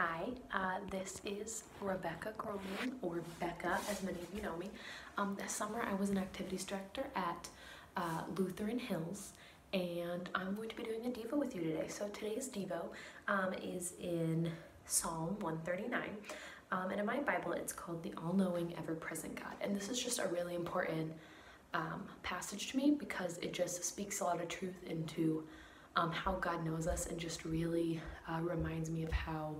Hi, uh, this is Rebecca Groman, or Bekah, as many of you know me. Um, this summer I was an activities director at uh, Lutheran Hills, and I'm going to be doing a Devo with you today. So today's Devo um, is in Psalm 139. Um, and in my Bible, it's called the All Knowing, Ever Present God. And this is just a really important um, passage to me because it just speaks a lot of truth into um, how God knows us and just really uh, reminds me of how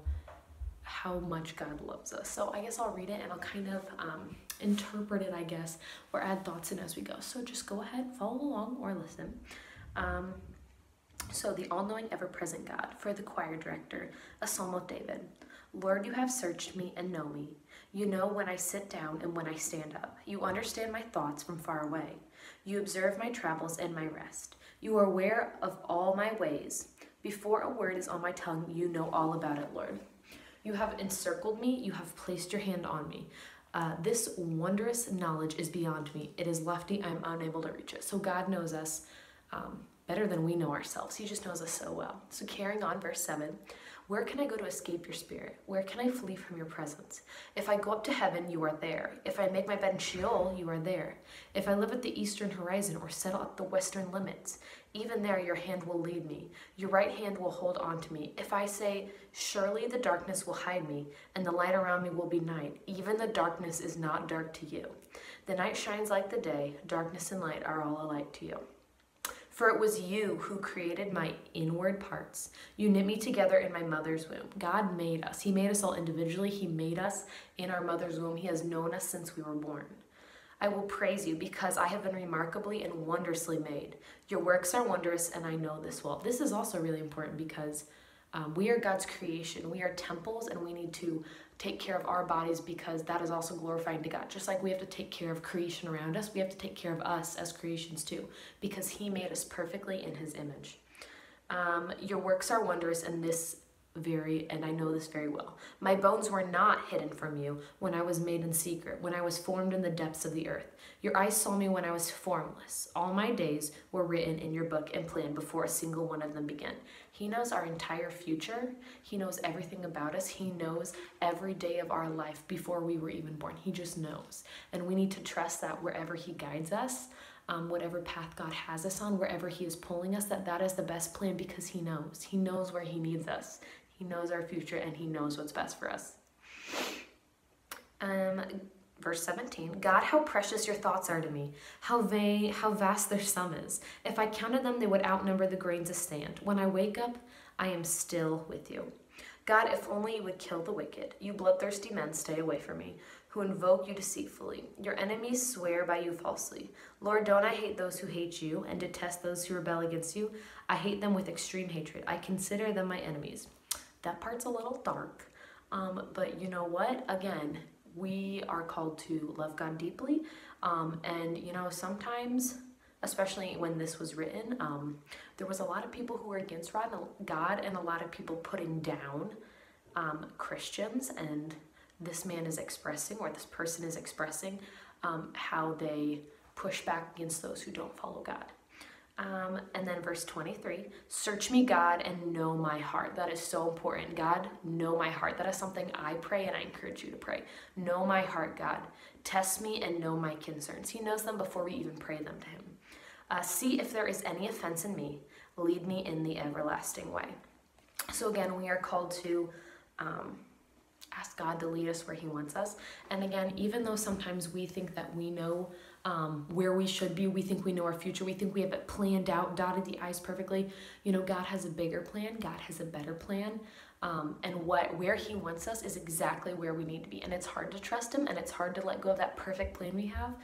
how much God loves us. So I guess I'll read it and I'll kind of um, interpret it, I guess, or add thoughts in as we go. So just go ahead, follow along or listen. Um, so the all-knowing, ever-present God, for the choir director, a psalm of David. Lord, you have searched me and know me. You know when I sit down and when I stand up. You understand my thoughts from far away. You observe my travels and my rest. You are aware of all my ways. Before a word is on my tongue, you know all about it, Lord. You have encircled me, you have placed your hand on me. Uh, this wondrous knowledge is beyond me. It is lofty, I'm unable to reach it. So God knows us um, better than we know ourselves. He just knows us so well. So carrying on, verse 7 where can I go to escape your spirit? Where can I flee from your presence? If I go up to heaven, you are there. If I make my bed in Sheol, you are there. If I live at the eastern horizon or settle at the western limits, even there your hand will lead me. Your right hand will hold on to me. If I say, Surely the darkness will hide me, and the light around me will be night, even the darkness is not dark to you. The night shines like the day, darkness and light are all alike to you. For it was you who created my inward parts. You knit me together in my mother's womb. God made us. He made us all individually. He made us in our mother's womb. He has known us since we were born. I will praise you because I have been remarkably and wondrously made. Your works are wondrous, and I know this well. This is also really important because um, we are God's creation. We are temples, and we need to take care of our bodies because that is also glorifying to God. Just like we have to take care of creation around us, we have to take care of us as creations too because He made us perfectly in His image. Um, your works are wondrous, and this very, and I know this very well. My bones were not hidden from you when I was made in secret, when I was formed in the depths of the earth. Your eyes saw me when I was formless. All my days were written in your book and planned before a single one of them began. He knows our entire future. He knows everything about us. He knows every day of our life before we were even born. He just knows. And we need to trust that wherever He guides us, um, whatever path God has us on, wherever He is pulling us, that that is the best plan because He knows. He knows where He needs us. He knows our future and He knows what's best for us. Um, verse 17 god how precious your thoughts are to me. How vain how vast their sum is. If i counted them they would outnumber the grains of sand. When i wake up i am still with you. God if only you would kill the wicked. You bloodthirsty men stay away from me who invoke you deceitfully. Your enemies swear by you falsely. Lord don't i hate those who hate you and detest those who rebel against you? I hate them with extreme hatred. I consider them my enemies that part's a little dark. Um, but you know what? Again, we are called to love God deeply. Um, and, you know, sometimes, especially when this was written, um, there was a lot of people who were against God and a lot of people putting down um, Christians. And this man is expressing, or this person is expressing, um, how they push back against those who don't follow God. Um, and then verse 23 Search me, God, and know my heart. That is so important. God, know my heart. That is something I pray and I encourage you to pray. Know my heart, God. Test me and know my concerns. He knows them before we even pray them to Him. Uh, see if there is any offense in me. Lead me in the everlasting way. So, again, we are called to. Um, ask God to lead us where He wants us. And again, even though sometimes we think that we know um, where we should be. We think we know our future. We think we have it planned out, dotted the I's perfectly. You know, God has a bigger plan. God has a better plan. Um, and what where He wants us is exactly where we need to be. And it's hard to trust Him, and it's hard to let go of that perfect plan we have.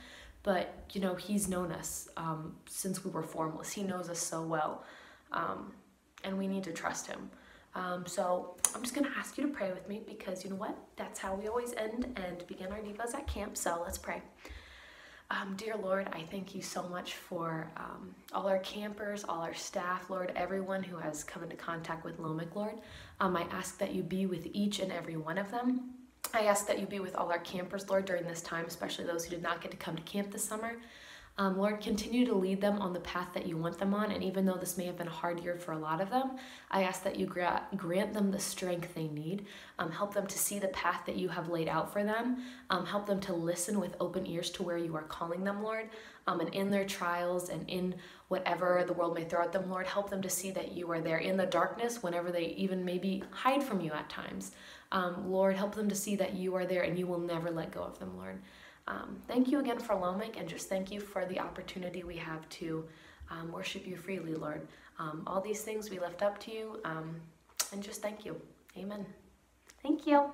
But you know, He's known us um, since we were formless. He knows us so well, um, and we need to trust Him. Um, so I'm just gonna ask you to pray with me because you know what? That's how we always end and begin our devos at camp. So let's pray. Um, dear Lord, I thank you so much for um, all our campers, all our staff, Lord, everyone who has come into contact with Lomik, Lord. Um, I ask that you be with each and every one of them. I ask that you be with all our campers, Lord, during this time, especially those who did not get to come to camp this summer. Um, Lord, continue to lead them on the path that you want them on. And even though this may have been a hard year for a lot of them, I ask that you gra- grant them the strength they need. Um, help them to see the path that you have laid out for them. Um, help them to listen with open ears to where you are calling them, Lord. Um, and in their trials and in whatever the world may throw at them, Lord, help them to see that you are there in the darkness whenever they even maybe hide from you at times. Um, Lord, help them to see that you are there and you will never let go of them, Lord. Um, thank you again for Lomik and just thank you for the opportunity we have to um, worship you freely, Lord. Um, all these things we lift up to you um, and just thank you. Amen. Thank you.